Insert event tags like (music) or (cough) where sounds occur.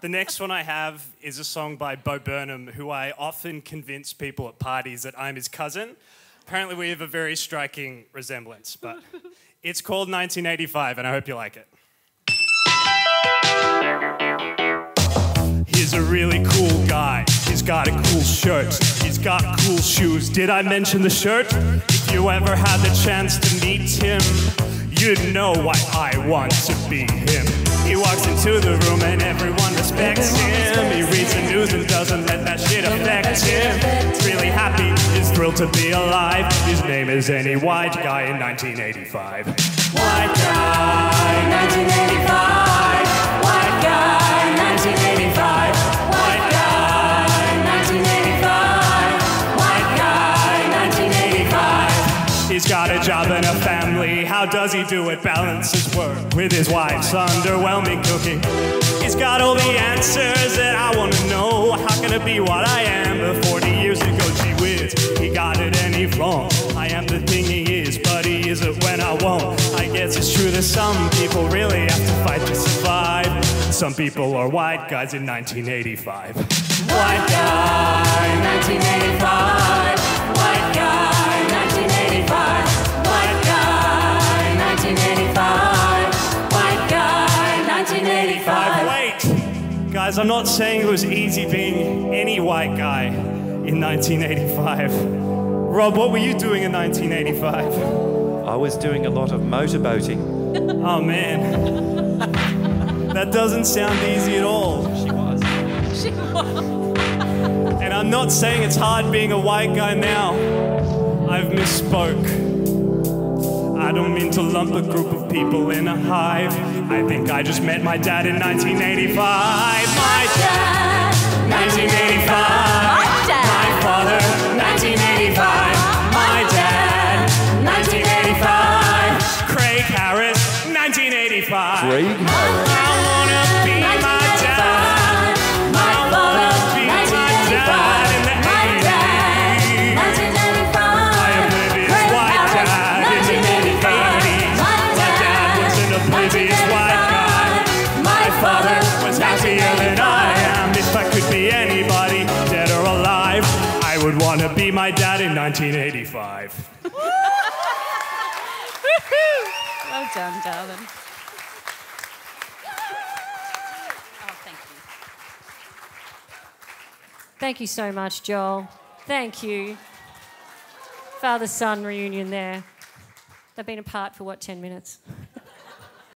The next one I have is a song by Bo Burnham, who I often convince people at parties that I'm his cousin. Apparently, we have a very striking resemblance, but (laughs) it's called 1985, and I hope you like it. He's a really cool guy. He's got a cool shirt. He's got cool shoes. Did I mention the shirt? If you ever had the chance to meet him, you'd know why I want to be him. He walks into the room doesn't let that shit affect him. He's really happy, he's thrilled to be alive. His name is any white guy in 1985. White guy, 1985. White guy, 1985. White guy, 1985. White guy, 1985. He's got a job and a family. How does he do it? Balances work with his wife's underwhelming cooking. He's got all the answers that I want to know. How can it be what I am? But 40 years ago, gee whiz, he got it and he wrong. I am the thing he is, but he isn't when I won't. I guess it's true that some people really have to fight to survive. Some people are white guys in 1985. White guy, 1985. White guy, 1985. White guy, 1985. White guy, 1985. Wait! Guys, I'm not saying it was easy being any white guy in 1985. Rob, what were you doing in 1985? I was doing a lot of motorboating. (laughs) Oh man. that doesn't sound easy at all. She was. And I'm not saying it's hard being a white guy now. I've misspoke. I don't mean to lump a group of people in a hive. I think I just met my dad in 1985. My dad, 1985. My dad. My father, 1985. My dad, 1985. Craig Harris, 1985. Craig Harris. Happier than I am. If I could be anybody, dead or alive, I would want to be my dad in 1985. Well done, darling. Oh, thank you. Thank you so much, Joel. Thank you. Father son reunion there. They've been apart for what, 10 minutes?